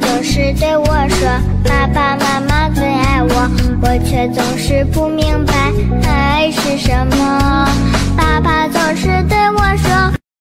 总是对我说爸爸妈妈最爱我我却总是不明白